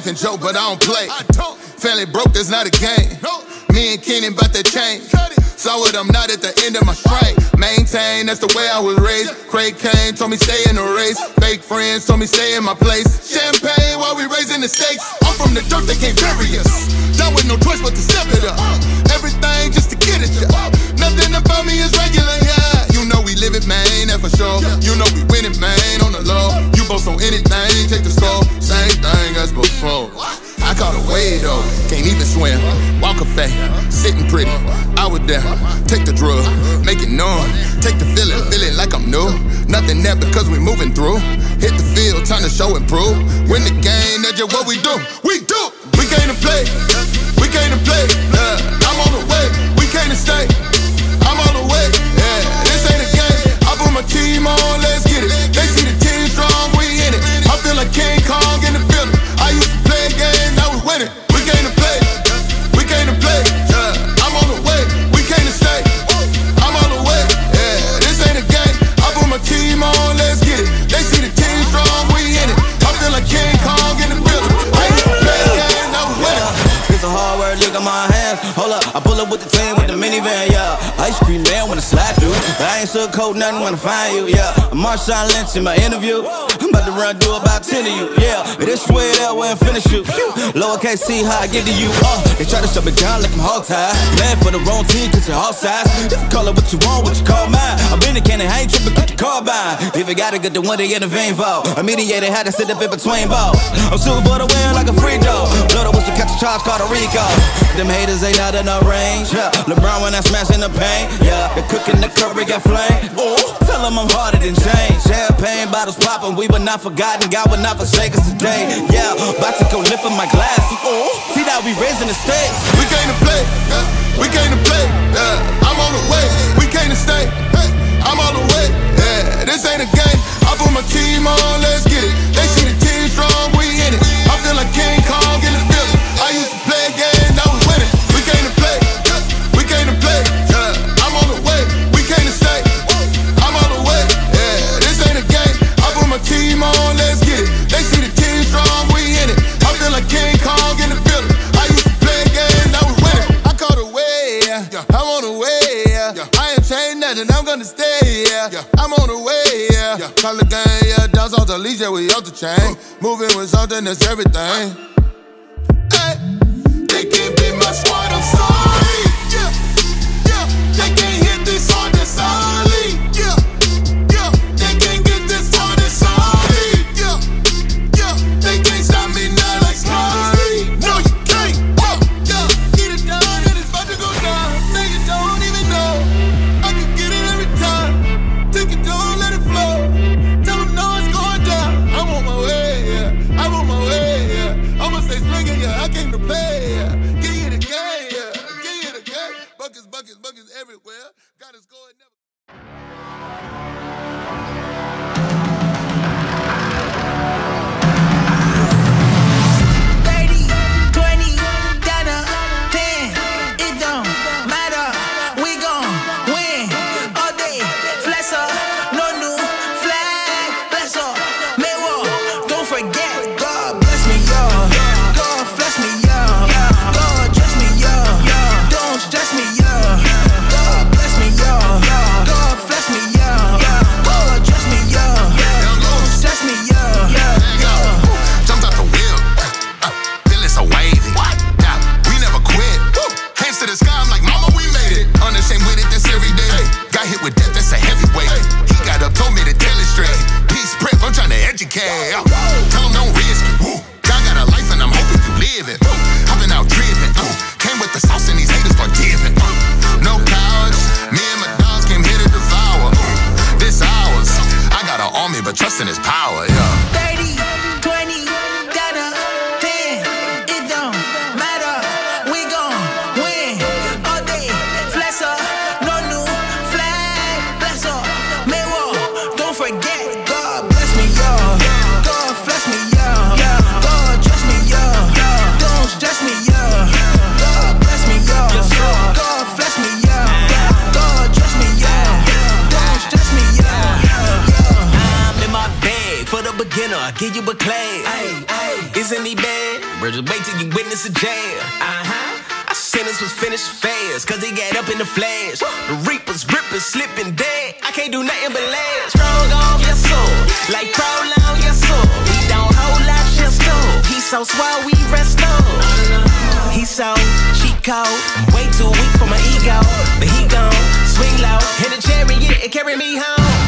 can joke, but I don't play. Family broke, that's not a game. Me and Kenny bout that change. Saw it, I'm not at the end of my strength. Maintain, that's the way I was raised. Craig Kane told me stay in the race. Fake friends told me stay in my place. Champagne while we raising the stakes. I'm from the dirt, they can't bury us. Done with no choice but to step it up. Everything just to get it, yeah. Nothing about me is regular, yeah. You know we live it, man, that for sure. You know we win it, man, on the low. You both on anything, take the caught a wave though, can't even swim. Walk a fat, sitting pretty. I was there, take the drug, make it numb. Take the feeling, feeling like I'm new. Nothing there because we moving through. Hit the field, time to show and prove. Win the game, that's just what we do. We do. We came to play, we came to play. Yeah. I'm on the way, we came to stay. Slide through. I ain't so cold, nothing when I find you, yeah. I'm Marshawn Lynch in my interview. About to run through about 10 of you, yeah. This way that way and finish you. Lowercase C, how I get to you. Uh, they try to shut me down like I'm hog tied. Playing for the wrong team, cause you're offside. If you call it what you want, what you call mine. I'm in the cannon, I ain't tripping, got the carbine. If you gotta get the one they in the vein vault. A mediator had to sit up in between balls. I'm shooting for the win like a free throw. Blood was to catch a charge, called a Rico. Them haters ain't out of no range. Yeah. LeBron when I smash in the paint. Yeah, the cooking the curry got flame. Ooh, tell them I'm harder than James. Champagne bottles popping, we were not forgotten. God would not forsake us today. Yeah, about to go lift up my glass. See that we raising the stakes. We came to play, we came to play. Nothing, I'm gonna stay, yeah. I'm on the way, yeah. Call the gang, yeah. Dance off the leash, yeah, we off the chain. Moving with something that's everything. Hey. They can't be my squad, y'all. I'm in my bag for the beginner. Give you a class. Isn't he bad? Bridges, wait till you witness a jail. Uh-huh. Our sentence was finished fast, cause they got up in the flash. The reapers, grippers, slipping dead. I can't do nothing but last. Strong on your soul, like prolong your soul. We don't hold out your soul. He so swell, we rest on. He so cheat code, way too weak for my ego. But he gon' swing low, hit a chariot and carry me home.